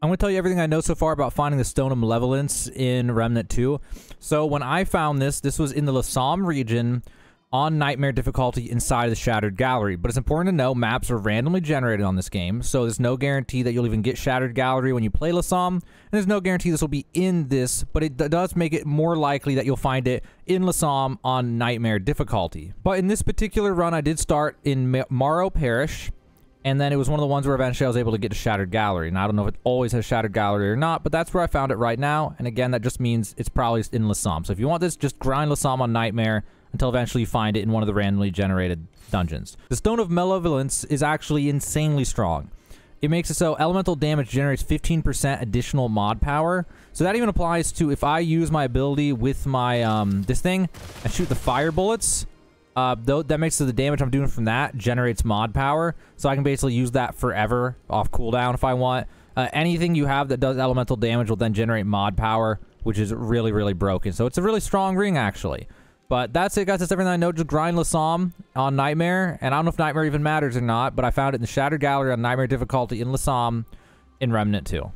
I'm going to tell you everything I know so far about finding the Stone of Malevolence in Remnant 2. So when I found this, this was in the Losomn region on Nightmare difficulty inside the Shattered Gallery. But it's important to know maps are randomly generated on this game, so there's no guarantee that you'll even get Shattered Gallery when you play Losomn, and there's no guarantee this will be in this, but it does make it more likely that you'll find it in Losomn on Nightmare difficulty. But in this particular run, I did start in Morrow Parish, and then it was one of the ones where eventually I was able to get to Shattered Gallery. And I don't know if it always has Shattered Gallery or not, but that's where I found it right now. And again, that just means it's probably in Losomn. So if you want this, just grind Losomn on Nightmare until eventually you find it in one of the randomly generated dungeons. The Stone of Malevolence is actually insanely strong. It makes it so elemental damage generates 15% additional mod power. So that even applies to if I use my ability with my um, this thing and shoot the fire bullets, uh, though that makes the damage I'm doing from that generates mod power, so I can basically use that forever off cooldown if I want. Uh, anything you have that does elemental damage will then generate mod power, which is really, really broken. So it's a really strong ring, actually. But that's it, guys. That's everything I know. Just grind Losomn on Nightmare. And I don't know if Nightmare even matters or not, but I found it in the Shattered Gallery on Nightmare difficulty in Losomn in Remnant 2.